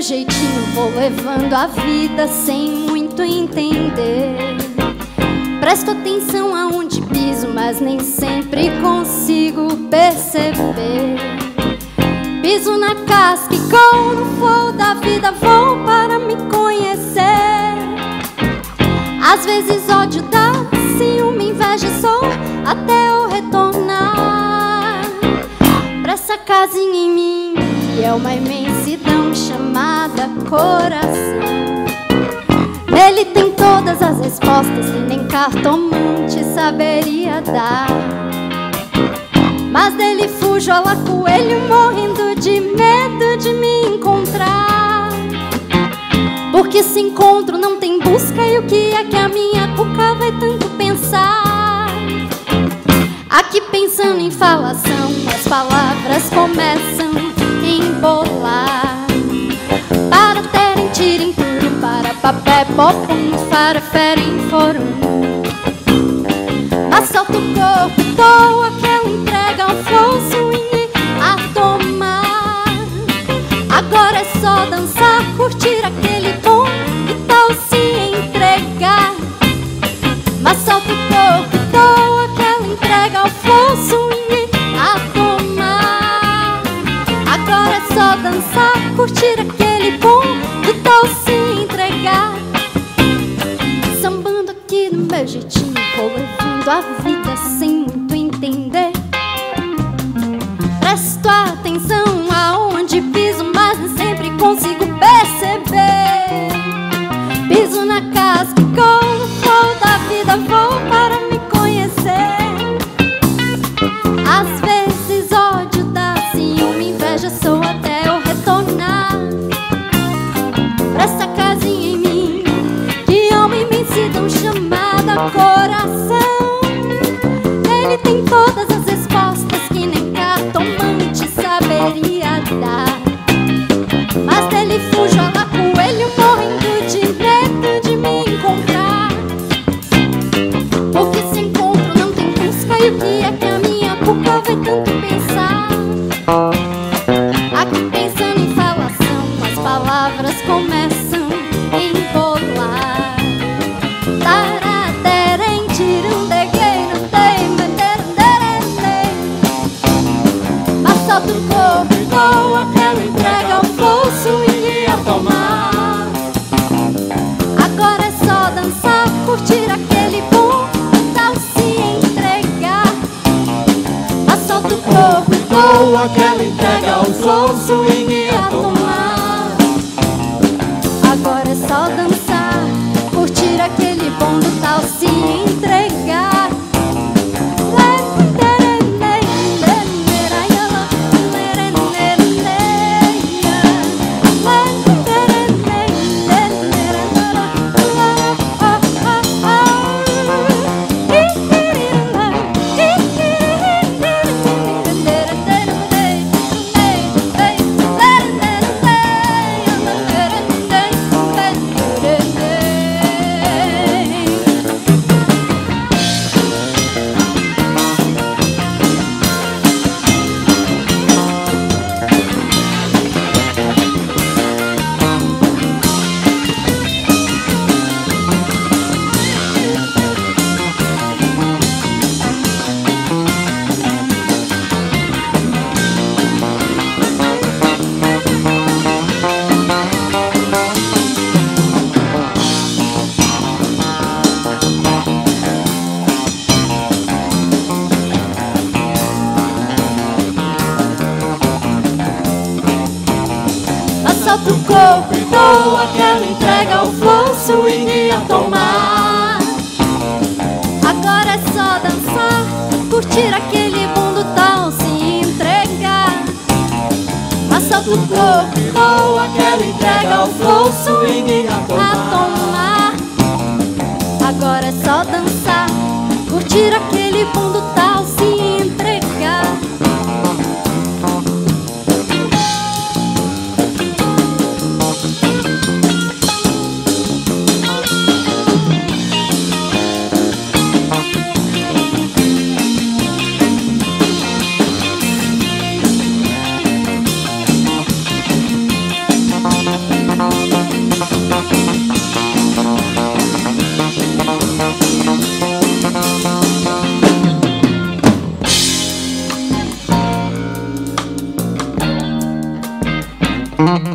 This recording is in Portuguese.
meu jeitinho vou levando a vida sem muito entender. Presto atenção aonde piso, mas nem sempre consigo perceber. Piso na casca e com fogo da vida vou para me conhecer. Às vezes ódio dá, ciúme, inveja sou até eu retornar pra essa casinha em mim que é uma imensidão chamada coração. Ele tem todas as respostas que nem cartomante saberia dar. Mas dele fujo a coelho morrendo de medo de me encontrar. Porque se encontro não tem busca e o que é que a minha cuca vai tanto pensar? Aqui pensando em falação, as palavras começam papé, popum, ferem forum. Assalto o corpo, dou aquela entrega ao fosso e a tomar. Agora é só dançar, curtir aquele tom e tal se entregar. Mas solta o corpo, chamada dançar, Assalto o corpo e dou aquela entrega ao fluxo e ia tomar. Agora é só dançar, curtir aquele mundo tal se entregar. Assalto o corpo e dou aquela entrega ao fluxo e ia tomar. Agora é só dançar, curtir aquele mundo Mm-hmm.